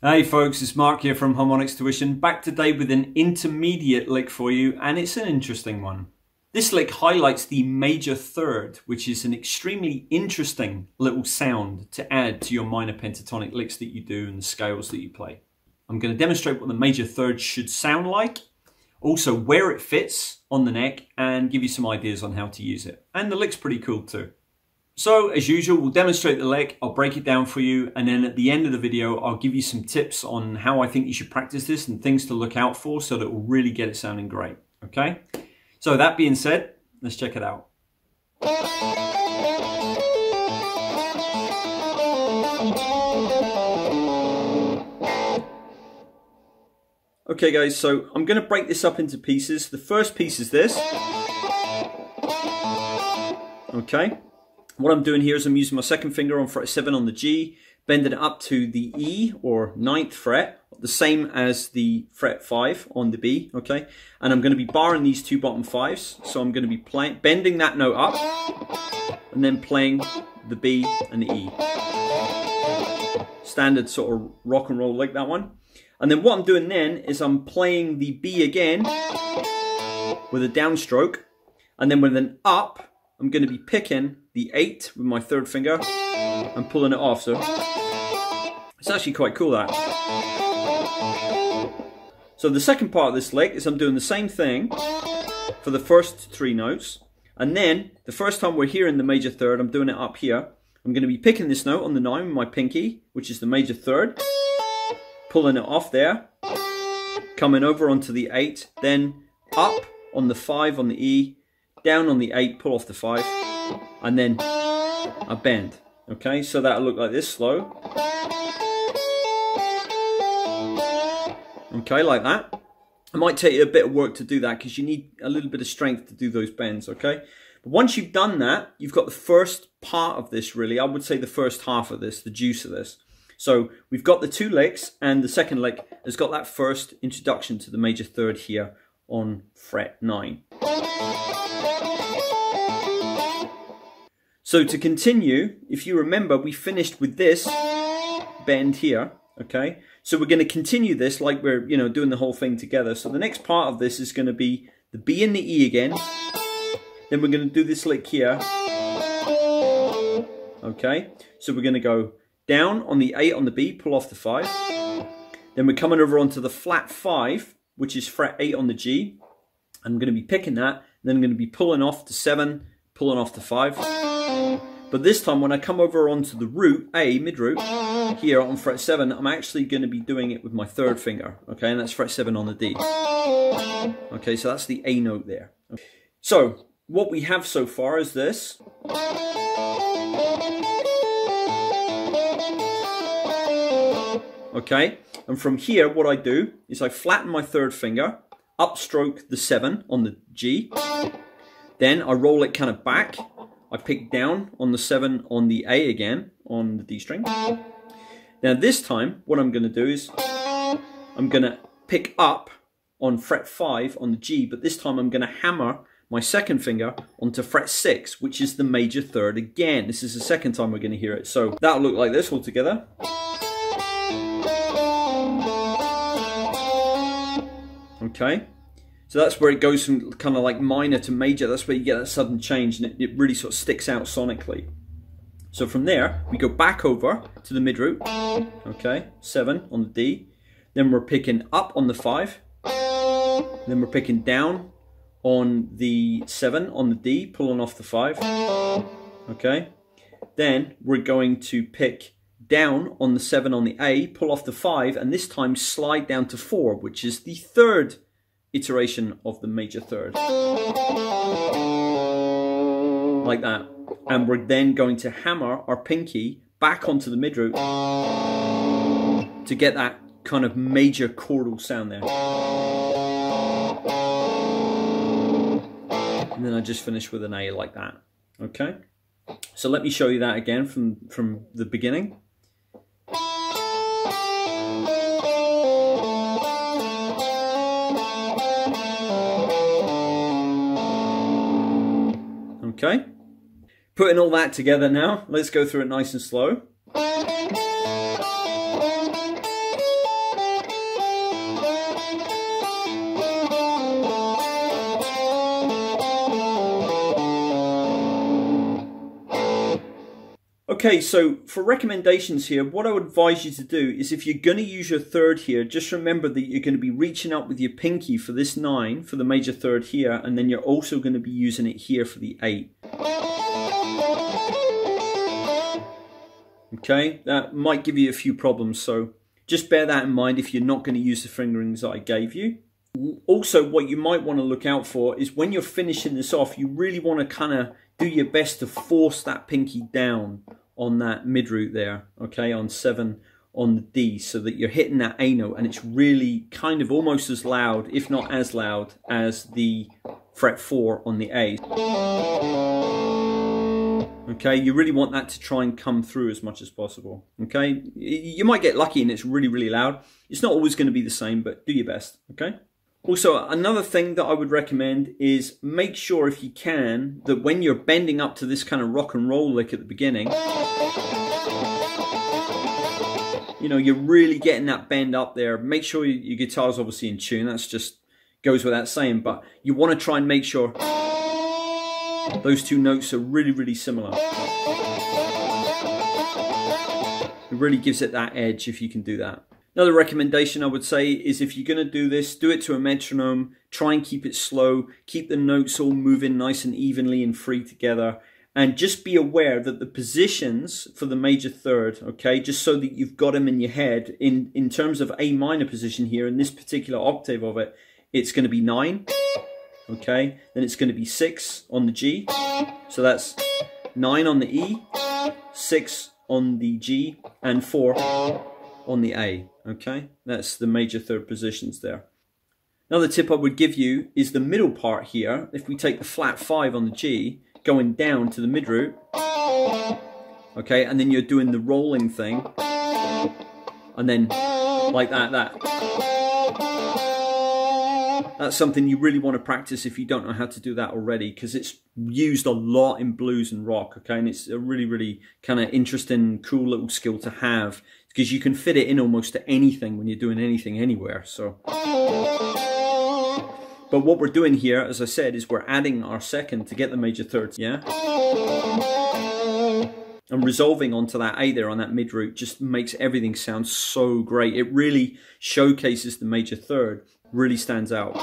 Hey folks, it's Mark here from Harmonix Tuition, back today with an intermediate lick for you, and it's an interesting one. This lick highlights the major third, which is an extremely interesting little sound to add to your minor pentatonic licks that you do and the scales that you play. I'm going to demonstrate what the major third should sound like, also where it fits on the neck, and give you some ideas on how to use it. And the lick's pretty cool too. So as usual, we'll demonstrate the lick, I'll break it down for you, and then at the end of the video, I'll give you some tips on how I think you should practice this and things to look out for so that it will really get it sounding great, okay? So that being said, let's check it out. Okay guys, so I'm to break this up into pieces. The first piece is this. Okay. What I'm doing here is I'm using my second finger on fret 7 on the G, bending it up to the E or ninth fret, the same as the fret 5 on the B, okay? And I'm going to be barring these two bottom fives, so I'm going to be playing, bending that note up, and then playing the B and the E. Standard sort of rock and roll like that one. And then what I'm doing then is I'm playing the B again with a downstroke, and then with an up, I'm going to be picking the 8 with my third finger and pulling it off. So it's actually quite cool that. So the second part of this lick is I'm doing the same thing for the first three notes. And then the first time we're here in the major third, I'm doing it up here. I'm going to be picking this note on the 9 with my pinky, which is the major third, pulling it off there, coming over onto the 8, then up on the 5 on the E, down on the 8, pull off the 5, and then a bend. Okay, so that'll look like this slow. Okay, like that. It might take you a bit of work to do that because you need a little bit of strength to do those bends, okay? But once you've done that, you've got the first part of this really. I would say the first half of this, the juice of this. So we've got the two licks and the second lick has got that first introduction to the major third here on fret 9. So to continue, if you remember, we finished with this bend here, okay? So we're going to continue this like we're, you know, doing the whole thing together. So the next part of this is going to be the B and the E again. Then we're going to do this lick here. Okay, so we're going to go down on the 8 on the B, pull off the 5. Then we're coming over onto the flat 5, which is fret 8 on the G. I'm going to be picking that, then I'm going to be pulling off the 7, pulling off the 5. But this time when I come over onto the root, A, mid root, here on fret 7, I'm actually going to be doing it with my third finger, okay, and that's fret 7 on the D. Okay, so that's the A note there. So, what we have so far is this. Okay, and from here what I do is I flatten my third finger, upstroke the 7 on the G, then I roll it kind of back I pick down on the 7 on the A again, on the D string. Now this time, what I'm going to do is, I'm going to pick up on fret 5 on the G, but this time I'm going to hammer my second finger onto fret 6, which is the major third again. This is the second time we're going to hear it. So that'll look like this all together. Okay. So that's where it goes from kind of like minor to major. That's where you get that sudden change and it, it really sort of sticks out sonically. So from there, we go back over to the mid root. Okay, 7 on the D. Then we're picking up on the 5. Then we're picking down on the 7 on the D, pulling off the 5. Okay. Then we're going to pick down on the 7 on the A, pull off the 5, and this time slide down to 4, which is the third iteration of the major third. Like that. And we're then going to hammer our pinky back onto the mid root to get that kind of major chordal sound there. And then I just finish with an A like that. Okay? So let me show you that again from, from the beginning. Okay. Putting all that together now, let's go through it nice and slow. Okay, so for recommendations here, what I would advise you to do is if you're going to use your third here, just remember that you're going to be reaching up with your pinky for this 9, for the major third here, and then you're also going to be using it here for the 8. Okay, that might give you a few problems, so just bear that in mind if you're not going to use the fingerings that I gave you. Also, what you might want to look out for is when you're finishing this off, you really want to kind of do your best to force that pinky down on that mid root there, okay, on 7 on the D, so that you're hitting that A note and it's really kind of almost as loud, if not as loud, as the fret 4 on the A. Okay, you really want that to try and come through as much as possible. Okay, you might get lucky and it's really, really loud. It's not always going to be the same, but do your best. Okay. Also, another thing that I would recommend is make sure if you can that when you're bending up to this kind of rock and roll lick at the beginning, you know, you're really getting that bend up there. Make sure your guitar's obviously in tune. That's just goes without saying, but you want to try and make sure those two notes are really, really similar. It really gives it that edge if you can do that. Another recommendation I would say is if you're going to do this, do it to a metronome. Try and keep it slow. Keep the notes all moving nice and evenly and free together. And just be aware that the positions for the major third, okay, just so that you've got them in your head, in, in terms of A minor position here, in this particular octave of it, it's going to be 9, okay? Then it's going to be 6 on the G, so that's 9 on the E, 6 on the G, and 4 on the A, okay? That's the major third positions there. Another tip I would give you is the middle part here. If we take the flat 5 on the G, going down to the mid root, okay, and then you're doing the rolling thing, and then like that, that. That's something you really want to practice if you don't know how to do that already, because it's used a lot in blues and rock, okay, and it's a really, really kind of interesting, cool little skill to have, because you can fit it in almost to anything when you're doing anything anywhere, so... But what we're doing here, as I said, is we're adding our second to get the major third, yeah? And resolving onto that A there on that mid root just makes everything sound so great. It really showcases the major third, really stands out.